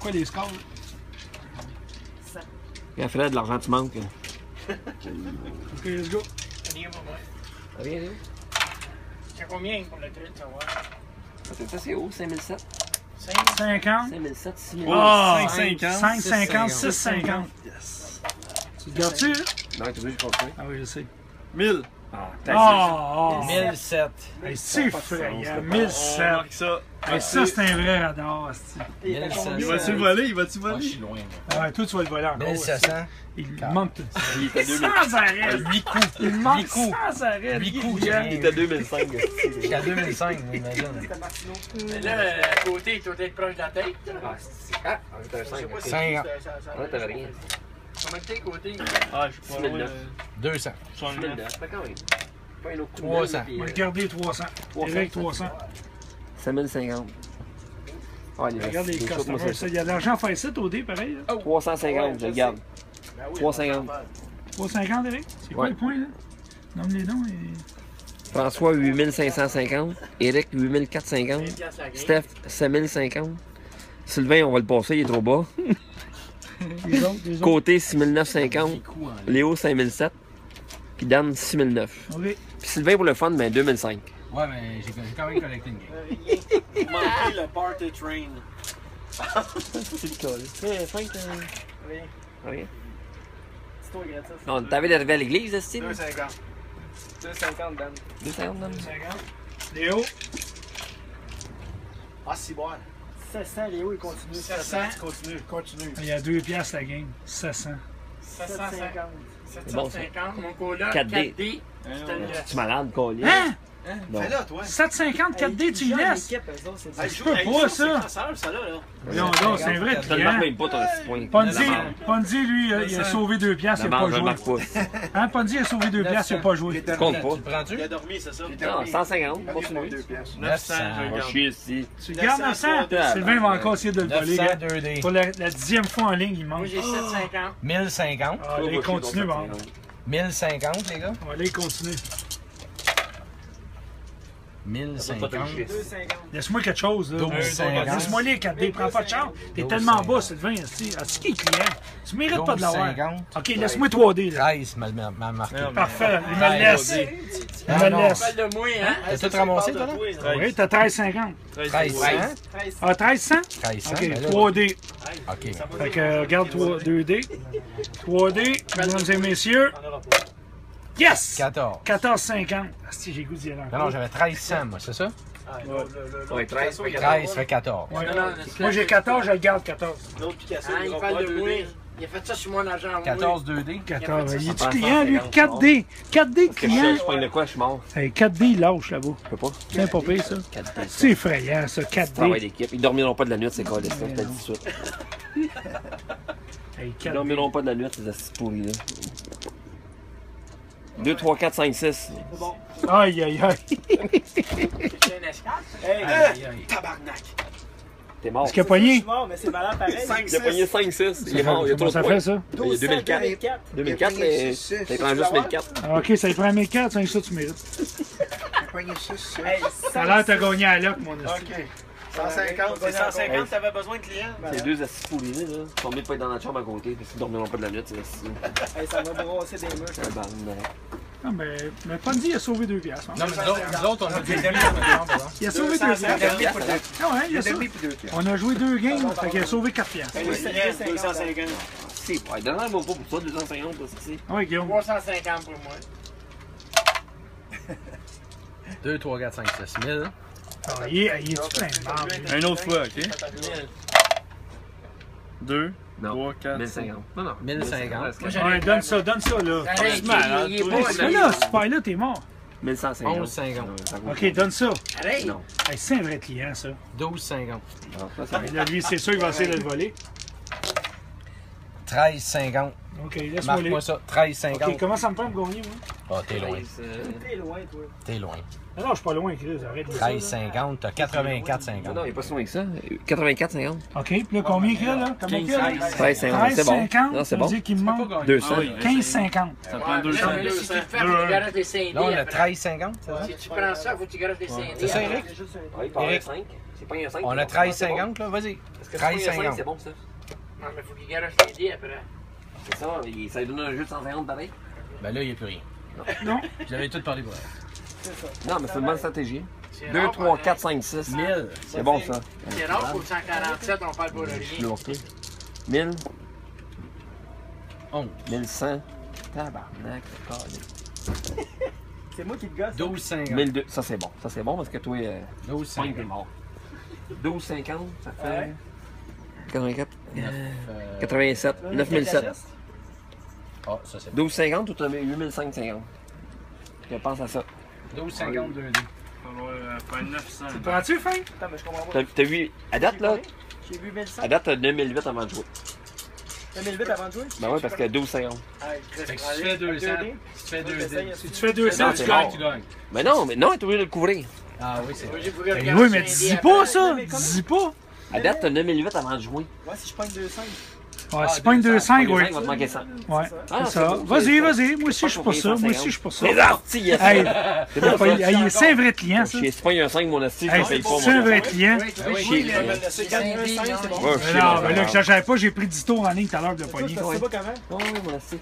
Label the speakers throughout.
Speaker 1: quoi les scores?
Speaker 2: Quand Fred, de l'argent, tu manques.
Speaker 1: Ok, let's go.
Speaker 2: Rien, rien.
Speaker 3: C'est combien pour le truc, ça va?
Speaker 2: Ça, c'est haut, 5007.
Speaker 1: 50.
Speaker 2: 5007, 6000.
Speaker 1: Ah!
Speaker 4: 5,50.
Speaker 1: 5,50, 6,50.
Speaker 4: Yes.
Speaker 1: Tu te gardes-tu? là?
Speaker 2: Non, t'as vu, je comprends.
Speaker 1: Ah oui, je sais.
Speaker 4: 1000.
Speaker 2: Ah,
Speaker 1: Ah!
Speaker 5: 1007.
Speaker 1: Hey, c'est effrayant.
Speaker 4: On
Speaker 1: 1007.
Speaker 4: marque ça.
Speaker 1: Hey, ça, c'est un vrai radar.
Speaker 4: Il va-tu le voler? Il va-tu
Speaker 5: Moi, je
Speaker 4: voler?
Speaker 5: suis loin.
Speaker 1: Ah ouais, toi, tu vas le voler encore.
Speaker 5: 1700.
Speaker 1: Il manque tout.
Speaker 2: Il était 2000.
Speaker 1: Sans arrêt.
Speaker 5: 8 coups.
Speaker 1: Il manque
Speaker 5: 8 coups.
Speaker 1: sans arrêt.
Speaker 5: 8
Speaker 1: Guy
Speaker 5: coups,
Speaker 2: Il était 2005.
Speaker 5: J'étais à 2005, imagine.
Speaker 3: Mais là, à côté, il doit être proche de la tête.
Speaker 2: Ah, c'est. Ah, c'était un 5.
Speaker 5: 5
Speaker 2: Ouais, t'avais rien.
Speaker 3: Comment t'es côté?
Speaker 4: Ah, je suis pas loin.
Speaker 2: 1009.
Speaker 5: 200.
Speaker 4: 69.
Speaker 2: Mais quand même. Pas un autre coup de
Speaker 5: 300.
Speaker 2: main, puis,
Speaker 1: On va le garder 300.
Speaker 2: 300.
Speaker 1: Eric, 300.
Speaker 2: 5050. Ouais, les
Speaker 1: Regarde customers. ça. Il y a de l'argent à faire ça, au dé, pareil. là.
Speaker 2: 350, je le garde. 350.
Speaker 1: 350, Eric. C'est quoi
Speaker 2: Ouais.
Speaker 1: le point, là? Nomme les noms. Et...
Speaker 2: François, 8550. Eric, 8450. Steph, 7050. Sylvain, on va le passer, il est trop bas.
Speaker 1: Les autres, les autres.
Speaker 2: Côté, 6950. Léo, 5007. Puis Dan, 6009.
Speaker 1: OK.
Speaker 2: Puis Sylvain, pour le fun, ben 2005.
Speaker 5: Ouais, mais j'ai j'ai quand même collecté une game.
Speaker 4: Manquez le party train.
Speaker 2: C'est le cas, là. 5,
Speaker 3: Oui.
Speaker 2: Rien.
Speaker 3: C'est toi, gratis.
Speaker 2: Non, t'avais d'arriver à l'église, là, style?
Speaker 3: 2,50. 2,50, Dan.
Speaker 2: 250, Dan.
Speaker 1: 50. Léo?
Speaker 4: Ah, c'est bon.
Speaker 3: 700, Léo, il continue.
Speaker 1: 700.
Speaker 4: Continue, continue.
Speaker 1: Il y a 2 piastres la game. 700.
Speaker 3: 750.
Speaker 2: C'est bon, ça.
Speaker 3: 750. Mon coloc,
Speaker 2: 4D.
Speaker 3: 4D. Je te le laisse.
Speaker 2: Tu es malade, Colin?
Speaker 1: Hein?
Speaker 2: Non.
Speaker 4: Fais-là, toi.
Speaker 1: 750 4D, tu y laisses?
Speaker 4: Hey,
Speaker 1: je peux pas, ça. Non, non, c'est vrai
Speaker 2: Je
Speaker 1: client.
Speaker 2: même pas, ton 6 points.
Speaker 1: Ponzi, lui, il a sauvé 2 piastres, il a
Speaker 2: marde,
Speaker 1: pas
Speaker 2: je
Speaker 1: joué.
Speaker 2: pas.
Speaker 1: Hein, Ponzi a sauvé 2 piastres, il a pas joué.
Speaker 2: Je compte
Speaker 5: Tu
Speaker 2: pas?
Speaker 5: le prends-tu?
Speaker 4: Il a dormi, c'est ça?
Speaker 2: Non, 150, continue.
Speaker 5: 900.
Speaker 2: On va chier ici.
Speaker 1: Tu gardes 900?
Speaker 4: 900,
Speaker 1: Sylvain va encore essayer de le voler.
Speaker 5: 900,
Speaker 1: gars.
Speaker 5: 2D.
Speaker 1: Pour la, dixième fois en ligne, il
Speaker 3: Moi,
Speaker 1: manque.
Speaker 3: j'ai 750.
Speaker 5: 1050.
Speaker 1: Ah, il continue, bon.
Speaker 5: 1050, les gars.
Speaker 1: Il continue.
Speaker 5: 1050.
Speaker 3: 2,50.
Speaker 1: Laisse-moi quelque chose, là.
Speaker 5: 12,50.
Speaker 1: Laisse-moi les 4D, prends pas de chance. T'es tellement bas, Sylvain. As-tu qui est client? Tu mérites pas de l'avoir.
Speaker 5: 12,50.
Speaker 1: Ok, laisse-moi 3D, là.
Speaker 5: 13 m'a m'a- m'a marqué.
Speaker 1: Parfait, il me laisse. Il
Speaker 5: Ah,
Speaker 1: me
Speaker 5: non.
Speaker 1: laisse.
Speaker 3: Parle de moi, hein?
Speaker 5: T'as tout ramassé, toi, là?
Speaker 1: Oui, t'as 13,50.
Speaker 5: 1300.
Speaker 1: Ah, 1300?
Speaker 5: 1300.
Speaker 1: Ok,
Speaker 5: ben là,
Speaker 1: 3D.
Speaker 5: OK.
Speaker 1: Fait que, regarde 3, 2D. 3D, mesdames et messieurs. Yes!
Speaker 5: 14.
Speaker 1: 14,50. Ah, si, j'ai goût d'y aller
Speaker 5: Non,
Speaker 1: encore.
Speaker 5: non, j'avais 1300, moi, c'est ça?
Speaker 2: Ouais, 13,
Speaker 5: 13 fait 14.
Speaker 1: Ouais.
Speaker 3: Non, non,
Speaker 1: Moi, j'ai 14, je le garde 14.
Speaker 4: L'autre Picasso,
Speaker 3: Ah,
Speaker 4: il
Speaker 3: parle de.
Speaker 4: 2D.
Speaker 3: Il a fait ça sur mon argent. moi.
Speaker 5: 14 2D.
Speaker 1: 14. Il est-tu
Speaker 2: prend
Speaker 1: client, lui?
Speaker 2: 150,
Speaker 1: 4D. 4D
Speaker 2: Parce que
Speaker 1: client.
Speaker 2: je pogne de quoi, je suis mort.
Speaker 1: Hey, 4D, il lâche là-bas.
Speaker 2: Je peux pas.
Speaker 1: C'est pas pire, ça.
Speaker 2: 4
Speaker 1: C'est effrayant, ça,
Speaker 2: Travail
Speaker 1: 4D.
Speaker 2: d'équipe. Ils dormiront pas de la nuit, c'est quoi, ça, je te dis de.
Speaker 1: Hey,
Speaker 2: Ils
Speaker 1: 4D.
Speaker 2: dormiront pas de la nuit, ces assis pourris, là. 2, 3, 4, 5, 6.
Speaker 1: Aïe, aïe, aïe.
Speaker 3: C'est un escape.
Speaker 4: Hey,
Speaker 5: Aïe, aïe.
Speaker 4: tabarnak.
Speaker 2: T'es mort.
Speaker 1: Est-ce qu'il a pogné?
Speaker 3: mort, mais c'est malade pareil.
Speaker 4: 5,
Speaker 2: Il a pogné 5, 6. Il est mort, il a trop
Speaker 1: Comment ça
Speaker 2: de points.
Speaker 1: fait, ça?
Speaker 2: Il y a 2004. 2004, mais ça prend juste 1004.
Speaker 1: Ah, ok, ça prend 1004, c'est ça, tu mérites.
Speaker 3: Hey,
Speaker 1: Ça a l'air t'as gagné à l'oc, mon esti.
Speaker 4: OK. 150, c'est 150, t'avais besoin de clients?
Speaker 2: C'est deux assis pourris, là. Ils sont mieux de pas être dans notre chambre à côté, parce qu'ils dormiront pas de la nuit, ces assis.
Speaker 3: Hey, ça va brosser des murs.
Speaker 2: C'est un.
Speaker 1: Non, mais, mais Ponzi, il a sauvé 2 piastres. hein.
Speaker 5: Non, mais nous autres, on a par exemple.
Speaker 1: Il a sauvé 2 piastres. Ah ouais, il a sauvé. On a joué 2 games, fait qu'il a sauvé 4 piastres.
Speaker 4: Hey, les clients, 250.
Speaker 2: C'est pas. Donne-moi pas pour ça, 250, parce que c'est.
Speaker 1: Ouais, Guillaume.
Speaker 3: 350 pour moi.
Speaker 5: 2, 3, 4, 5, 6 000.
Speaker 1: Ah, il est, il est plein de marde.
Speaker 4: Une autre fois, OK? 2,
Speaker 2: Non.
Speaker 4: 3, 4,
Speaker 2: 1050. Non, non.
Speaker 5: 1050.
Speaker 1: Ouais, donne ça, donne ça, là.
Speaker 3: Arrête, il est beau,
Speaker 1: Hey, c'est là, super là, t'es mort.
Speaker 2: 1150.
Speaker 5: 11,50.
Speaker 1: Ok, donne ça.
Speaker 3: Arrête.
Speaker 2: Non.
Speaker 1: Hey, c'est un vrai client, ça.
Speaker 5: 12, 50.
Speaker 2: Non, ça, ça
Speaker 1: Hey, Là, lui, c'est sûr qu'il va essayer de le voler.
Speaker 5: 13, 50.
Speaker 1: Ok, laisse-moi aller.
Speaker 5: Marque-moi ça. 13, 50.
Speaker 1: Ok, comment ça me prend pour gagner, moi?
Speaker 5: Ah, t'es loin.
Speaker 3: T'es loin, toi.
Speaker 5: T'es loin.
Speaker 1: Ah non, je suis pas loin, Chris, arrête de ça.
Speaker 5: 13, 50. T'as 84, 50.
Speaker 2: Non, non, il est pas si loin que ça. 84, 50.
Speaker 1: Ok, puis là, combien qu'il y a, là? Combien qu'il y a, là?
Speaker 2: 13, 50. C'est bon.
Speaker 1: 50,
Speaker 2: Non,
Speaker 1: ça
Speaker 2: c'est
Speaker 1: veut
Speaker 2: bon.
Speaker 1: dire qu'il me manque
Speaker 2: 200.
Speaker 1: 15,50.
Speaker 4: Ça prend
Speaker 3: Non,
Speaker 4: 200.
Speaker 3: mais là, si tu le fais, faut que tu garoches des 5
Speaker 5: Là, on a 13, 50. c'est ça?
Speaker 3: Si tu prends ça, faut que tu garoches des 5
Speaker 5: C'est ça, Eric?
Speaker 2: Ah, il parle
Speaker 5: Eric.
Speaker 2: 5. C'est pas un 5.
Speaker 5: On a 13,50 là, vas-y.
Speaker 2: Est-ce que c'est pas un 5,
Speaker 5: 13,50.
Speaker 2: c'est bon ça?
Speaker 3: Non, mais faut qu'il garoche les dés après.
Speaker 2: C'est ça, il- ça lui donne un jeu de 150 pareil.
Speaker 5: Ben là, il n'y a plus rien.
Speaker 1: Non?
Speaker 5: Je l'avais tout parlé pour elle.
Speaker 2: Non, mais c'est une bonne stratégie.
Speaker 3: C'est
Speaker 2: 2,
Speaker 3: rare,
Speaker 2: 3,
Speaker 3: pareil.
Speaker 2: 4, 5, 6.
Speaker 5: 1000.
Speaker 2: C'est bon ça.
Speaker 3: C'est rare pour le 147, on parle pas de
Speaker 2: Je
Speaker 3: rien.
Speaker 2: l'ai ok. 1000,
Speaker 5: 11.
Speaker 2: 1100. Tabarnak, c'est
Speaker 4: moi qui te gosse.
Speaker 5: 12,50.
Speaker 2: 1002. Ça c'est bon. Ça c'est bon parce que toi, euh, 5 t'es
Speaker 5: 12,50.
Speaker 2: mort. 12,50, ça fait.
Speaker 4: Ouais.
Speaker 2: 84.
Speaker 5: Euh,
Speaker 2: 87. 9007.
Speaker 5: Ah, ça c'est
Speaker 2: 12,50 ou tu as mis 8550? Je pense à ça.
Speaker 5: 12,50 2
Speaker 4: On va euh, faire 900.
Speaker 1: Tu prends-tu, fin?
Speaker 4: Attends, mais je comprends pas.
Speaker 2: T'as t'as vu. À date, là,
Speaker 4: J'ai vu 1100.
Speaker 2: à date, t'as 2008 avant de jouer.
Speaker 4: 2008 avant de jouer?
Speaker 2: Ben oui, parce que 12,50.
Speaker 5: Fait que si tu fais 200, si tu fais 2 dés.
Speaker 1: Si tu fais 200,
Speaker 2: Non,
Speaker 1: tu
Speaker 2: c'est
Speaker 1: gagnes.
Speaker 2: bon.
Speaker 5: tu gagnes.
Speaker 2: Mais non, mais non, t'es obligé de le couvrir.
Speaker 5: Ah oui, c'est
Speaker 3: Moi,
Speaker 5: vrai.
Speaker 1: Ben oui, mais dis pas ça! Dis pas!
Speaker 2: À date, t'as 2008 avant de jouer.
Speaker 4: Ouais, si je prends 200.
Speaker 1: Ouais, c'est pas une 2-5, oui.
Speaker 2: 5 va te manquer 100.
Speaker 1: Ouais,
Speaker 2: Ah,
Speaker 1: c'est ça.
Speaker 2: bon,
Speaker 1: Vas-y, vas-y. Moi aussi, je suis
Speaker 2: pour
Speaker 1: ça. Moi
Speaker 2: 150.
Speaker 1: aussi, je suis pour ça.
Speaker 2: Les artis, yes!
Speaker 1: Hey,
Speaker 2: C'est bon,
Speaker 1: pas-
Speaker 2: ça.
Speaker 1: hey, c'est un vrai client, ça.
Speaker 2: C'est pas un 5, mon asti, je paye pas,
Speaker 1: c'est un
Speaker 2: mon
Speaker 1: vrai client.
Speaker 3: Oui, tu
Speaker 5: Ah
Speaker 3: peux
Speaker 5: oui,
Speaker 3: jouer,
Speaker 2: chier,
Speaker 3: là.
Speaker 2: là.
Speaker 4: C'est
Speaker 3: C'est un
Speaker 4: 4
Speaker 3: dé,
Speaker 4: 5,
Speaker 3: non,
Speaker 4: bon.
Speaker 2: Ouais,
Speaker 1: Mais
Speaker 2: mon
Speaker 1: là,
Speaker 2: frère.
Speaker 1: j'exagère pas, j'ai pris 10 tours en ligne tout à l'heure de poignée.
Speaker 4: tu sais pas comment?
Speaker 2: Oh, oui, mon asti.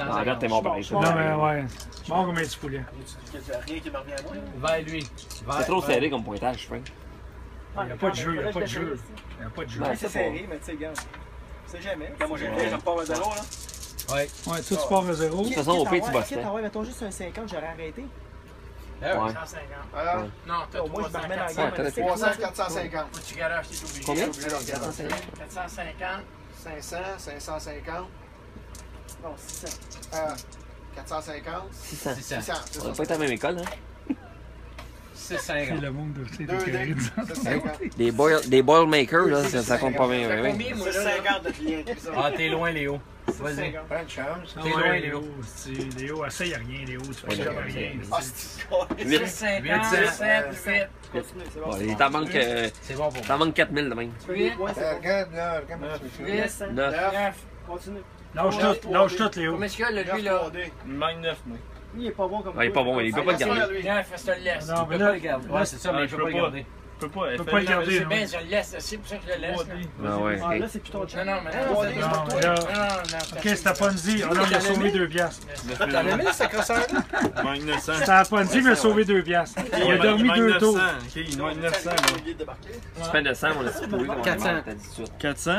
Speaker 2: Non, date, t'es mort pareil.
Speaker 1: Non, mais ouais. Mort comme un petit poulet.
Speaker 4: Rien qui revient à moi.
Speaker 5: Vers lui.
Speaker 2: C'est trop serré comme pointage, Frank.
Speaker 1: Il n'y a pas de jeu, il n'y a pas de jeu. Il n'y a pas de jeu.
Speaker 2: Ouais.
Speaker 4: Ouais, c'est serré, mais tu sais, regarde. Sais jamais. Quand moi j'ai fait, je repars à zéro, là.
Speaker 5: Ouais.
Speaker 1: Ouais, toi, tu pars à zéro.
Speaker 2: De toute façon, au pire, tu bosses.
Speaker 4: Ah ouais, mettons juste un 50, j'aurais arrêté.
Speaker 5: Ah ouais.
Speaker 2: Ouais.
Speaker 3: 150.
Speaker 6: Alors,
Speaker 3: Non, t'as
Speaker 4: Au moins, je me remets dans la
Speaker 3: 300.
Speaker 4: game.
Speaker 2: Ouais, t'as-
Speaker 4: C'est
Speaker 6: 300,
Speaker 4: quoi?
Speaker 6: 450.
Speaker 3: Faut que tu garoches, t'es obligé.
Speaker 2: Combien?
Speaker 3: T'es obligé de regarder. 450.
Speaker 6: 500, 550,
Speaker 4: Non, 600.
Speaker 6: euh, 450,
Speaker 2: 600.
Speaker 5: 600.
Speaker 6: 600, c'est
Speaker 2: On pas être à la même école, hein?
Speaker 1: C'est
Speaker 5: 6,50.
Speaker 1: le monde de des
Speaker 6: dés,
Speaker 1: carrés.
Speaker 6: 750.
Speaker 2: Des boil, des boil makers, là, ça, ça compte pas bien,
Speaker 3: moi, là?
Speaker 4: 50 de clients.
Speaker 5: Ah, t'es loin, Léo. Vas-y.
Speaker 4: 50.
Speaker 6: Pas de chance.
Speaker 5: T'es loin, Léo.
Speaker 1: c'est- Léo, essaye rien, Léo. Tu fais jamais rien.
Speaker 6: Ah, c'est
Speaker 2: 8.
Speaker 3: 50,
Speaker 5: Huit,
Speaker 3: 7, 8.
Speaker 4: Continue, c'est bon.
Speaker 2: T'en manque, euh,
Speaker 5: C'est bon pour moi.
Speaker 2: t'en manque 4000 de même.
Speaker 3: 8,
Speaker 4: Ouais,
Speaker 6: Euh,
Speaker 4: c'est bon.
Speaker 6: Regarde, là, regarde, monsieur.
Speaker 3: 8,
Speaker 2: 9.
Speaker 3: 9.
Speaker 4: Continue.
Speaker 1: Lâche tout, lâche tout, Léo.
Speaker 3: Combien est-ce qu'il y a, là, lui,
Speaker 4: 9
Speaker 3: là?
Speaker 4: 3D.
Speaker 5: Il manque 9, moi.
Speaker 4: Lui, il est pas bon comme
Speaker 2: Ouais, il est pas bon, il peut pas le garder.
Speaker 3: 9, je te le laisse.
Speaker 1: Non, mais là,
Speaker 5: pas le garder. Ouais, c'est ça, mais
Speaker 7: Ah,
Speaker 5: il
Speaker 7: je
Speaker 5: peut pas
Speaker 7: peux
Speaker 5: le
Speaker 7: pas.
Speaker 5: garder.
Speaker 7: Je peux pas.
Speaker 1: peux pas le garder,
Speaker 3: C'est
Speaker 1: non.
Speaker 3: bien, je le laisse, c'est pour ça que je le laisse. là.
Speaker 2: Ah ouais.
Speaker 4: Ah, là, c'est plus ton
Speaker 3: Non, non, mais
Speaker 4: Ah,
Speaker 3: non,
Speaker 1: Non,
Speaker 3: Non, non,
Speaker 1: Ok,
Speaker 3: non.
Speaker 1: c'était pas dit. Ah non, il a sauvé 2 piastres.
Speaker 5: T'en as mis, ce crosseur-là?
Speaker 7: Il manque 900.
Speaker 1: C'était mais a sauvé 2 piastres. Il a dormi 2 tours.
Speaker 7: 900. Ok, il manque 900. là.
Speaker 2: Tu fais 900, mon asti pourri, comment
Speaker 5: 400.
Speaker 2: t'as dit tout de suite.
Speaker 7: 400?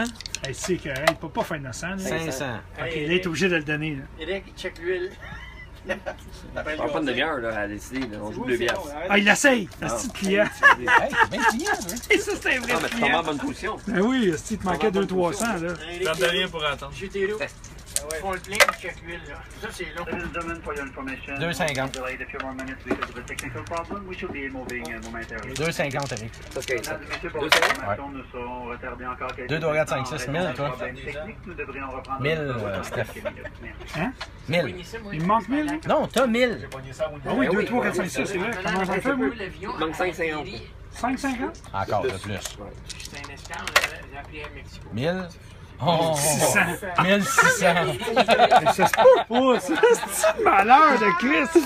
Speaker 1: Hey, c'est correct, il peut pas faire innocent. là.
Speaker 5: 500.
Speaker 1: Ok, il est obligé de le donner.
Speaker 3: Eric, check l'huile.
Speaker 2: On prend pas une demi-heure, là, à décider, là. On joue deux bières.
Speaker 1: Ah, il l'essaye. C'est un petit client.
Speaker 5: Hey, c'est bien client, hein?
Speaker 1: Et ça, c'est un vrai
Speaker 2: Non, mais tu tombes en
Speaker 1: client.
Speaker 2: bonne position.
Speaker 1: Ben oui, si tu te manquait 200-300, là.
Speaker 7: Perdre rien pour attendre.
Speaker 3: J'ai tes roues. Ils font le plein, ils check l'huile, là. Ça, c'est long.
Speaker 5: 2,50. 2,50, Eric.
Speaker 2: Ça, c'est ça.
Speaker 5: 2 doigts 5, 6 000, toi. 1000, euh, Steph.
Speaker 1: Hein?
Speaker 5: 1000.
Speaker 1: Il me manque 1000?
Speaker 5: Non, t'as 1000.
Speaker 1: Ah oui, 2, 3, 4, 5, 6, c'est vrai. Comment j'en fais, moi?
Speaker 2: Il manque 5,50.
Speaker 1: 5,50?
Speaker 5: Encore de plus.
Speaker 3: C'est un escale, j'ai appris à Mexico.
Speaker 5: 1000. Oh,
Speaker 1: 600.
Speaker 5: 1600.
Speaker 1: Ça se peut pas, ça. C'est malheur de Chris.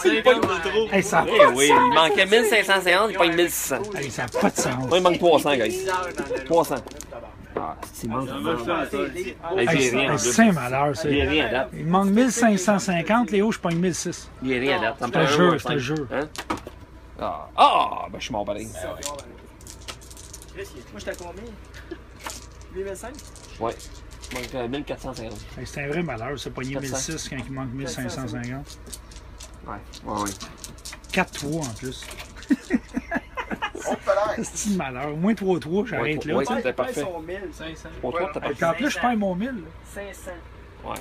Speaker 7: C'est pas de trop.
Speaker 1: Hey, ça a
Speaker 2: Eh
Speaker 1: pas de
Speaker 2: oui, il manquait 1550, il pogne 1600.
Speaker 1: Hey, ça a pas de sens.
Speaker 2: Moi, il manque 300, guys. 300. Ah, c'est manque.
Speaker 1: C'est malheur, ça.
Speaker 2: J'ai rien à date.
Speaker 1: Il manque 1550, Léo, je pogne 1006.
Speaker 2: J'ai rien à date.
Speaker 1: C'est un jeu, c'est un jeu.
Speaker 2: Hein? Ah, ah, ben je suis mort pareil.
Speaker 4: Moi, j'étais à combien? 8005
Speaker 2: Ouais. Il manque euh, 1450.
Speaker 1: Hey, C'est un vrai malheur, ça, pogner 1006 quand il manque 1550.
Speaker 2: Ouais, ouais, ouais.
Speaker 1: 4-3 en plus. C'est un malheur? Moins 3-3, j'arrête là.
Speaker 2: Ouais,
Speaker 1: tu sais.
Speaker 2: c'était parfait.
Speaker 4: Ils sont 1000.
Speaker 5: 500.
Speaker 2: Pour toi, t'as
Speaker 1: Et
Speaker 2: pas
Speaker 1: puis en plus, je perds mon 1000. là.
Speaker 4: 500.
Speaker 2: Ouais.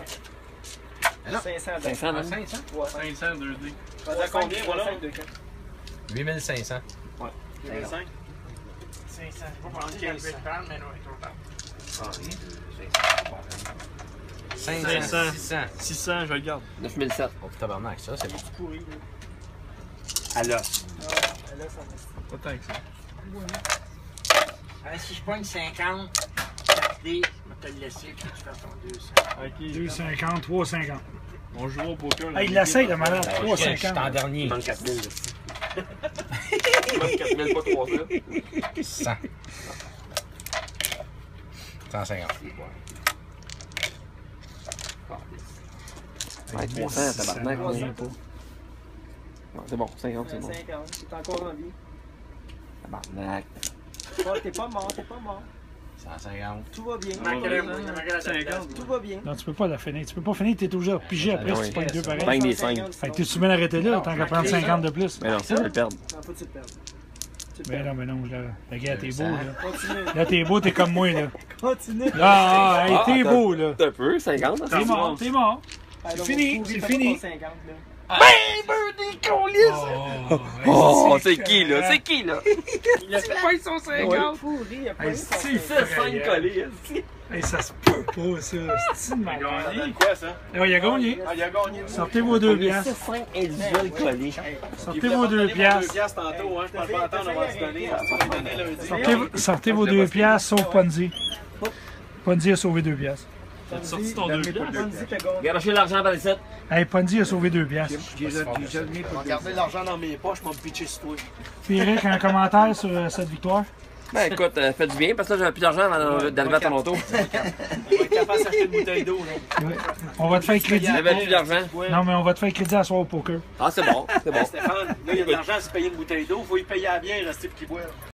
Speaker 4: 500.
Speaker 2: 500, non?
Speaker 5: 500?
Speaker 7: 500, 2D.
Speaker 4: Faisais combien, voilà
Speaker 5: 8500.
Speaker 4: 500.
Speaker 3: 500. J'ai pas pensé qu'elle pouvait le prendre, mais non, il est trop tard.
Speaker 5: 500.
Speaker 7: 500.
Speaker 5: 600.
Speaker 7: 600, je le garde.
Speaker 2: 9007.
Speaker 5: Oh, tabarnak, ça, c'est bon.
Speaker 4: Pourri. là.
Speaker 2: À l'os.
Speaker 4: Ah, là, ça me-
Speaker 7: Pas tant que ça.
Speaker 3: Ah, si je pogne 50, 4 dés, je vais te le laisser, puis tu fasses ton 200.
Speaker 7: Ok.
Speaker 1: 250, 350.
Speaker 7: On joue au poker.
Speaker 1: Hey, il l'essaye, le malade.
Speaker 5: Je suis en
Speaker 1: 350.
Speaker 5: dernier.
Speaker 2: Il manque 4000. là. 4000, pas 300.
Speaker 5: 100. 150.
Speaker 2: Ouais, 300, tabarnak.
Speaker 1: Ça
Speaker 2: Ouais,
Speaker 1: revient pas.
Speaker 2: C'est bon, 50, c'est bon.
Speaker 4: 50, t'es encore en vie.
Speaker 2: Tabarnak.
Speaker 4: Oh, t'es pas mort, t'es pas mort.
Speaker 5: 150.
Speaker 4: Tout va bien.
Speaker 3: Manquerait- manquerait la
Speaker 7: 50.
Speaker 4: Tout va bien.
Speaker 1: Non, tu peux pas la finir. Tu peux pas finir, t'es de repiger après
Speaker 2: Ah
Speaker 1: si tu pognes deux pareils.
Speaker 2: Bang des cinq.
Speaker 1: Fait que tu te mets arrêter là, tant qu'à prendre 50 de plus?
Speaker 2: Mais non, ça va le perdre.
Speaker 4: Non, faut que tu le perdes.
Speaker 1: Mais non, mais non, là, le gars, t'es beau, là.
Speaker 4: Continue.
Speaker 1: Là, t'es beau, t'es comme moi, là.
Speaker 4: Continue.
Speaker 1: Ah, ah, hey,
Speaker 2: Ah,
Speaker 1: t'es beau, là.
Speaker 2: Un peu, 50.
Speaker 1: T'es mort, t'es mort.
Speaker 4: Ah, là,
Speaker 1: fini, c'est fini.
Speaker 4: fais pas ton 50, là.
Speaker 2: Oh, c'est qui, là? C'est qui, là?
Speaker 3: Il a fait
Speaker 4: Pourri, il a pas eu son
Speaker 1: c'est
Speaker 4: 50.
Speaker 2: collés.
Speaker 1: Hey, ça se peut pas, ça. C'est une malade.
Speaker 6: C'est quoi ça?
Speaker 1: Ah, il a gagné.
Speaker 6: Ah, il a gagné.
Speaker 1: Sortez vos deux piastres.
Speaker 2: 5.
Speaker 1: Sortez vos deux piastres.
Speaker 6: tantôt, hein. Je pense pas attendre avant de donner.
Speaker 1: Sortez, sortez vos deux piastres, sauf Ponzi. Ponzi a sauvé deux piastres.
Speaker 7: T'as sorti ton deux.
Speaker 2: Garochez l'argent par les 7.
Speaker 1: Hey, Ponzi a sauvé deux piastres.
Speaker 6: Garder l'argent dans mes poches, je vais me pitcher sur toi.
Speaker 1: Puis Eric, un commentaire sur euh, cette victoire?
Speaker 2: Ben écoute, euh, faites du bien parce que là, j'avais plus d'argent avant d'arriver à Toronto.
Speaker 6: On va être capable d'acheter une bouteille d'eau, là.
Speaker 1: On va te faire crédit.
Speaker 2: J'avais plus d'argent.
Speaker 1: Non, mais on va te faire crédit à soir au poker.
Speaker 2: Ah, c'est bon, c'est bon.
Speaker 6: Stéphane, là, il y a de l'argent à se payer une bouteille d'eau. Faut y payer à bien rester pour qu'il boive.